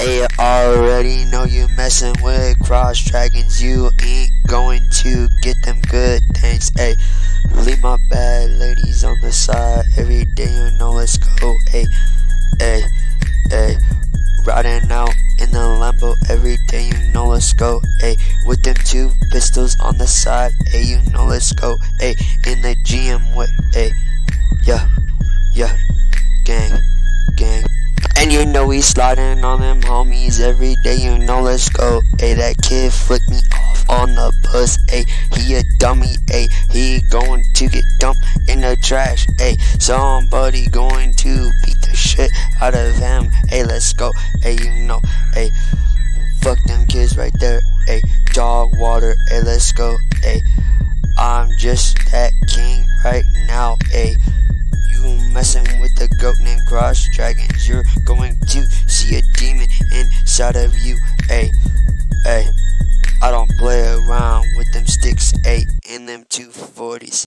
Hey, already know you messing with cross dragons. You ain't going to get them good things. Hey, leave my bad ladies on the side. Every day you know let's go. Hey, hey, hey. Riding out in the Lambo every day, you know let's go. Hey, with them two pistols on the side. Hey, you know let's go. Hey, in the GM with. Yeah, yeah, you know we sliding on them homies every day, you know let's go. Hey, that kid flicked me off on the bus, hey, he a dummy, hey, he going to get dumped in the trash, hey, somebody going to beat the shit out of him, hey, let's go, hey, you know, hey, fuck them kids right there, hey, dog water, hey, let's go, hey, I'm just that king right now, hey with named Cross Dragons. You're going to see a demon inside of you. Hey, hey, I don't play around with them sticks, eight, and them 240s.